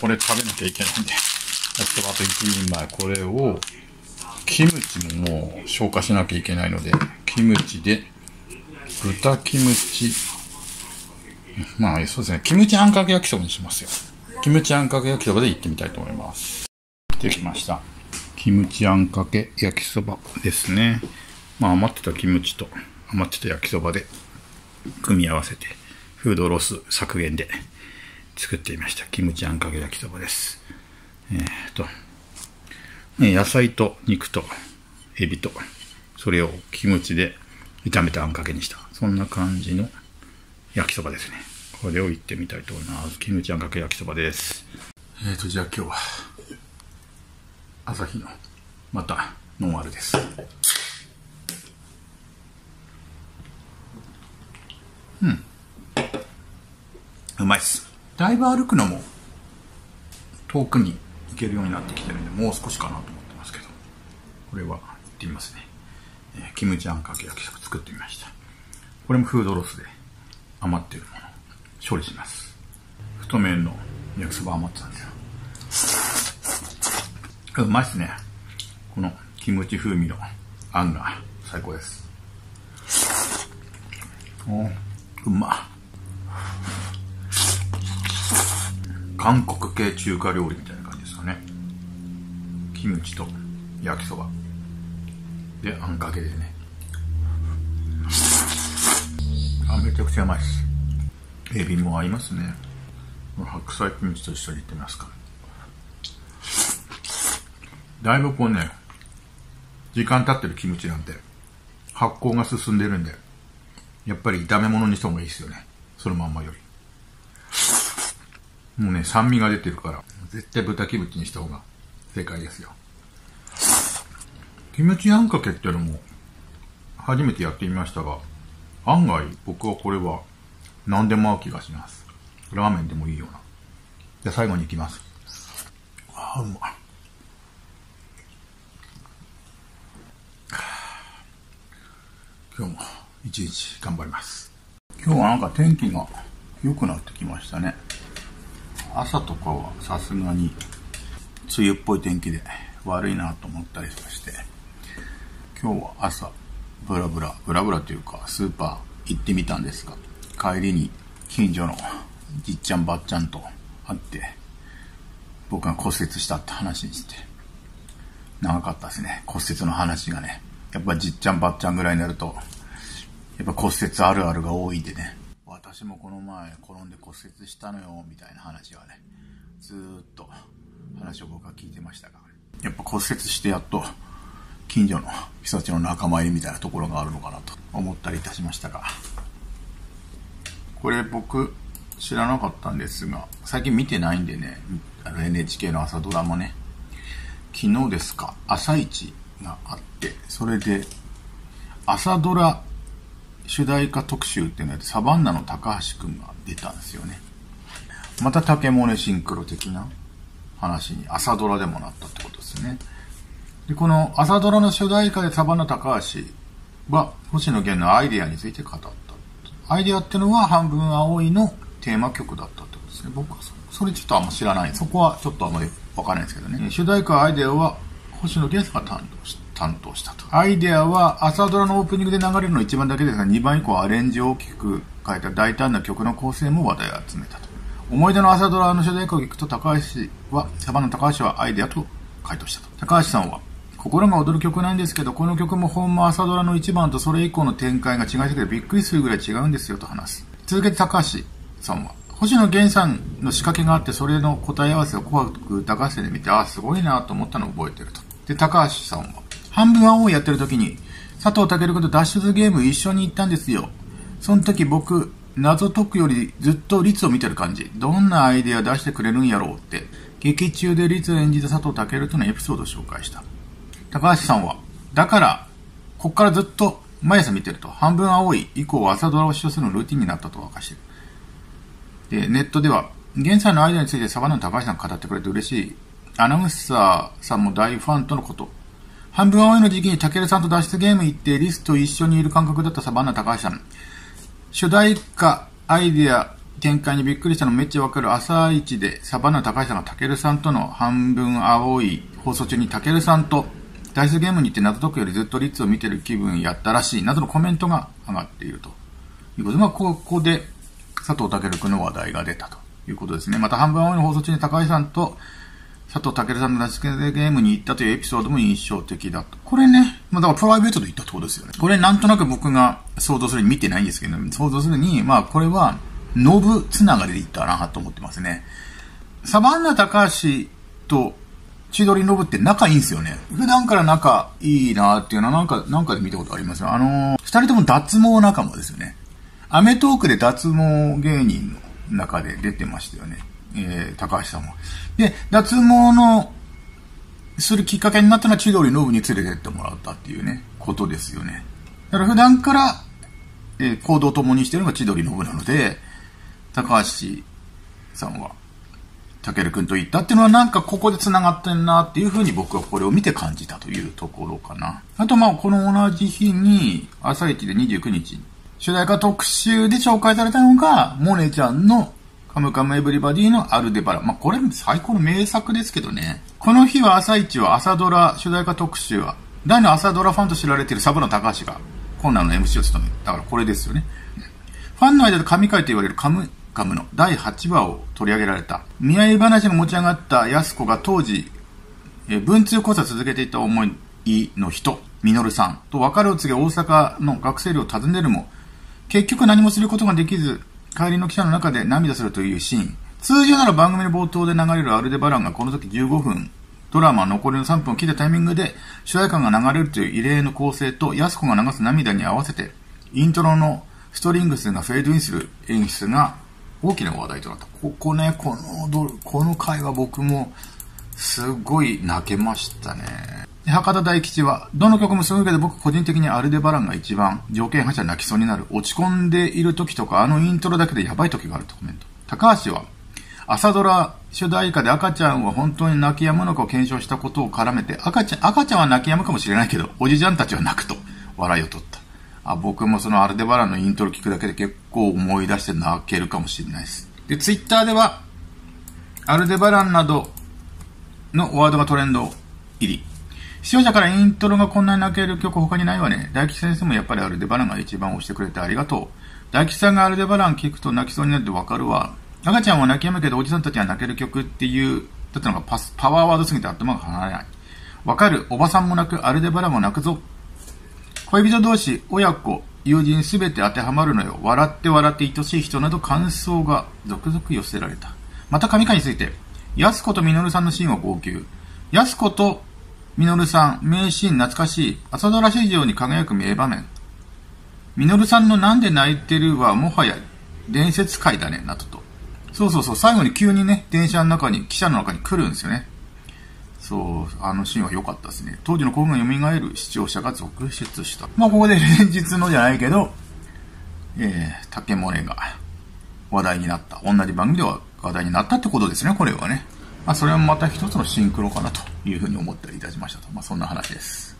これ食べなきゃいけないんで。焼きそばと1人前、これを、キムチももう消化しなきゃいけないので、キムチで、豚キムチ、まあそうですね、キムチあんかけ焼きそばにしますよ。キムチあんかけ焼きそばで行ってみたいと思います。できました。キムチあんかけ焼きそばですね。まあ余ってたキムチと余ってた焼きそばで組み合わせて、フードロス削減で作ってみました。キムチあんかけ焼きそばです。えー、っと、ね、野菜と肉とエビと、それをキムチで炒めたあんかけにした。そんな感じの焼きそばですね。これをいってみたいと思います。キムチあんかけ焼きそばです。えーと、じゃあ今日は、朝日の、また、ノンアルです。うん。うまいっす。だいぶ歩くのも、遠くに行けるようになってきてるんで、もう少しかなと思ってますけど、これは行ってみますね。えー、キムチあんかけ焼きそば作ってみました。これもフードロスで余ってるもの、処理します。太麺の焼きそば余ってたんですよ。うまいっすね。このキムチ風味のあんが最高です。おうま韓国系中華料理みたいな感じですかね。キムチと焼きそば。で、あんかけでね。あ、めちゃくちゃうまいです。エビも合いますね。白菜キムチと一緒にいってみますか。だいぶこうね、時間経ってるキムチなんて、発酵が進んでるんで、やっぱり炒め物にした方がいいですよね。そのまんまより。もうね、酸味が出てるから、絶対豚キムチにした方が正解ですよ。キムチあんかけってのも、初めてやってみましたが、案外僕はこれは何でも合う気がします。ラーメンでもいいような。じゃあ最後に行きます。ああ、うまい。今日も一日頑張ります。今日はなんか天気が良くなってきましたね。朝とかはさすがに梅雨っぽい天気で悪いなと思ったりとかして、今日は朝、ブラブラ、ブラブラというかスーパー行ってみたんですが、帰りに近所のじっちゃんばっちゃんと会って、僕が骨折したって話にして、長かったですね。骨折の話がね。やっぱじっちゃんばっちゃんぐらいになると、やっぱ骨折あるあるが多いんでね。私もこの前転んで骨折したのよ、みたいな話はね、ずーっと話を僕は聞いてましたが、やっぱ骨折してやっと近所の人たちの仲間入りみたいなところがあるのかなと思ったりいたしましたが、これ僕知らなかったんですが、最近見てないんでね、NHK の朝ドラもね、昨日ですか、朝一があって、それで朝ドラ主題歌特集っていうのでサバンナの高橋くんが出たんですよね。また竹モネシンクロ的な話に朝ドラでもなったってことですね。で、この朝ドラの主題歌でサバンナ高橋は星野源のアイデアについて語った。アイデアっていうのは半分青いのテーマ曲だったってことですね。僕はそれちょっとあんま知らない。そこはちょっとあんまりわかんないですけどね。主題歌アイデアは星野源さんが担当した。担当したと。アイデアは朝ドラのオープニングで流れるの1番だけですが、2番以降アレンジを大きく変えた大胆な曲の構成も話題を集めたと。思い出の朝ドラの主題歌を聞くと高橋は、サバンナ高橋はアイデアと回答したと。高橋さんは、心が踊る曲なんですけど、この曲も本も朝ドラの1番とそれ以降の展開が違いすぎてびっくりするぐらい違うんですよと話す。続けて高橋さんは、星野源さんの仕掛けがあって、それの答え合わせを紅白歌合戦で見て、ああ、すごいなと思ったのを覚えてると。で、高橋さんは、半分青をやってる時に、佐藤健君と脱出ゲーム一緒に行ったんですよ。その時僕、謎解くよりずっと律を見てる感じ。どんなアイデア出してくれるんやろうって、劇中で律を演じた佐藤健とのエピソードを紹介した。高橋さんは、だから、こっからずっと毎朝見てると、半分青い以降は朝ドラを視聴するのルーティンになったと明かしてる。で、ネットでは、現在のアイデアについてサバンナの高橋さんが語ってくれて嬉しい。アナウンサーさんも大ファンとのこと。半分青いの時期にタケルさんと脱出ゲーム行ってリスと一緒にいる感覚だったサバンナ高橋さん。主題歌、アイデア展開にびっくりしたのめっちゃわかる朝一でサバンナ高橋さんがタケルさんとの半分青い放送中にタケルさんとダイスゲームに行って謎解くよりずっとリッツを見てる気分やったらしいなどのコメントが上がっているということで、まあ、ここで佐藤健君の話題が出たということですね。また半分青いの放送中に高橋さんと佐藤健さんのラスケゲームに行ったというエピソードも印象的だと。これね、まあだからプライベートで行ったってことですよね。これなんとなく僕が想像するに見てないんですけど、想像するに、まあこれは、ノブつながりで行ったなと思ってますね。サバンナ高橋と千鳥ノブって仲いいんですよね。普段から仲いいなっていうのはなんか、なんかで見たことありますよ。あのー、二人とも脱毛仲間ですよね。アメトークで脱毛芸人の中で出てましたよね。えー、高橋さんも。で、脱毛の、するきっかけになったのは千鳥ノブに連れてってもらったっていうね、ことですよね。だから普段から、えー、行動を共にしてるのが千鳥ノブなので、高橋さんは、たけるくんと言ったっていうのはなんかここで繋がってんなっていうふうに僕はこれを見て感じたというところかな。あとまあこの同じ日に、朝一で29日、主題歌特集で紹介されたのが、モネちゃんのカムカムエブリバディのアルデバラ。まあ、これ最高の名作ですけどね。この日は朝一は朝ドラ主題歌特集は、大の朝ドラファンと知られているサブの高橋が、コーナーの MC を務める。だからこれですよね。ファンの間で神回と言われるカムカムの第8話を取り上げられた。見合い話の持ち上がった安子が当時、え文通講座続けていた思いの人、ミノルさんと別れを告げ大阪の学生寮を訪ねるも、結局何もすることができず、帰りの記者の中で涙するというシーン。通常なら番組の冒頭で流れるアルデバランがこの時15分、ドラマ残りの3分を切ったタイミングで主題歌が流れるという異例の構成と、安子が流す涙に合わせて、イントロのストリングスがフェードインする演出が大きな話題となった。ここね、この、この回は僕もすごい泣けましたね。博多大吉は、どの曲もすごいけど僕個人的にアルデバランが一番条件反射泣きそうになる。落ち込んでいる時とかあのイントロだけでやばい時があるとコメント。高橋は、朝ドラ主題歌で赤ちゃんは本当に泣き止むのかを検証したことを絡めて、赤ちゃん、赤ちゃんは泣き止むかもしれないけど、おじちゃんたちは泣くと笑いを取った。あ僕もそのアルデバランのイントロ聞くだけで結構思い出して泣けるかもしれないです。で、ツイッターでは、アルデバランなどのワードがトレンド入り。視聴者からイントロがこんなに泣ける曲他にないわね。大吉先生もやっぱりアルデバランが一番押してくれてありがとう。大吉さんがアルデバラン聞くと泣きそうになってわかるわ。赤ちゃんは泣き止むけどおじさんたちは泣ける曲っていう、だったのがパスパワーワードすぎて頭が離れない。わかる。おばさんも泣く。アルデバランも泣くぞ。恋人同士、親子、友人すべて当てはまるのよ。笑って笑って愛しい人など感想が続々寄せられた。また神回について、安子と稔さんのシーンは号泣。安子とミノルさん、名シーン懐かしい。朝ドラ史上に輝く名場面。ミノルさんのなんで泣いてるはもはや伝説界だね、などと。そうそうそう、最後に急にね、電車の中に、汽車の中に来るんですよね。そう、あのシーンは良かったですね。当時の興奮が蘇る視聴者が続出した。まあ、ここで連日のじゃないけど、えー、竹漏れが話題になった。同じ番組では話題になったってことですね、これはね。まあ、それもまた一つのシンクロかなというふうに思ったりいたしましたと。まあ、そんな話です。